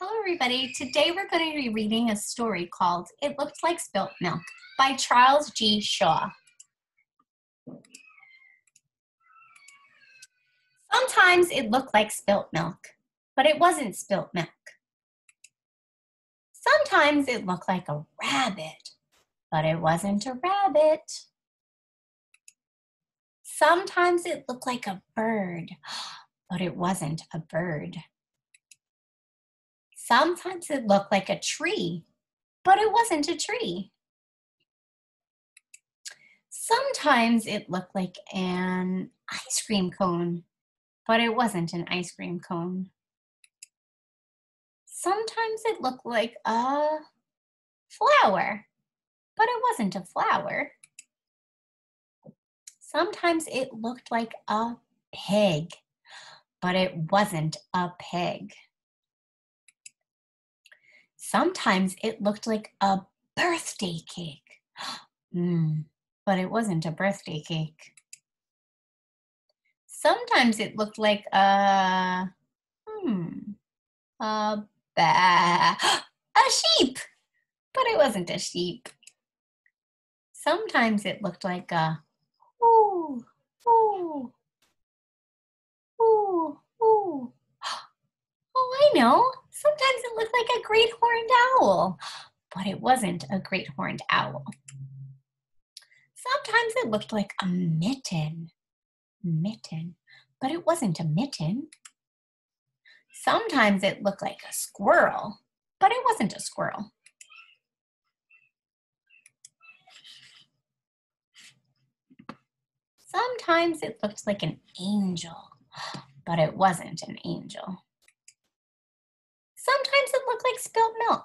Hello, everybody. Today we're going to be reading a story called It Looked Like Spilt Milk by Charles G. Shaw. Sometimes it looked like spilt milk, but it wasn't spilt milk. Sometimes it looked like a rabbit, but it wasn't a rabbit. Sometimes it looked like a bird, but it wasn't a bird. Sometimes it looked like a tree, but it wasn't a tree. Sometimes it looked like an ice cream cone, but it wasn't an ice cream cone. Sometimes it looked like a flower, but it wasn't a flower. Sometimes it looked like a pig, but it wasn't a pig. Sometimes it looked like a birthday cake. mm, but it wasn't a birthday cake. Sometimes it looked like a, hmm, a ba, a sheep, but it wasn't a sheep. Sometimes it looked like a, ooh, ooh, ooh, ooh. Oh, I know. Sometimes it looked like a great horned owl, but it wasn't a great horned owl. Sometimes it looked like a mitten, mitten, but it wasn't a mitten. Sometimes it looked like a squirrel, but it wasn't a squirrel. Sometimes it looked like an angel, but it wasn't an angel. Sometimes it looked like spilt milk,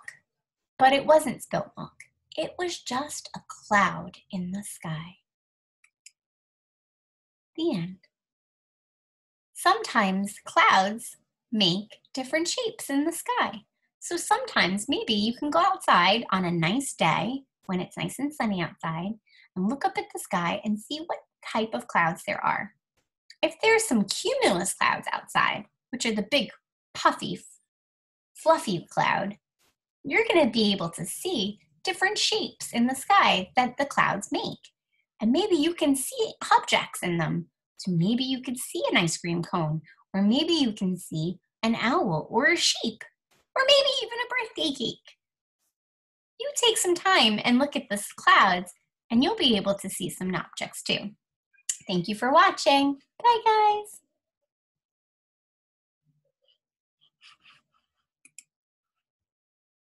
but it wasn't spilt milk. It was just a cloud in the sky. The end. Sometimes clouds make different shapes in the sky. So sometimes maybe you can go outside on a nice day when it's nice and sunny outside and look up at the sky and see what type of clouds there are. If there's some cumulus clouds outside, which are the big puffy fluffy cloud, you're going to be able to see different shapes in the sky that the clouds make. And maybe you can see objects in them. So maybe you could see an ice cream cone, or maybe you can see an owl or a sheep, or maybe even a birthday cake. You take some time and look at the clouds, and you'll be able to see some objects too. Thank you for watching. Bye, guys.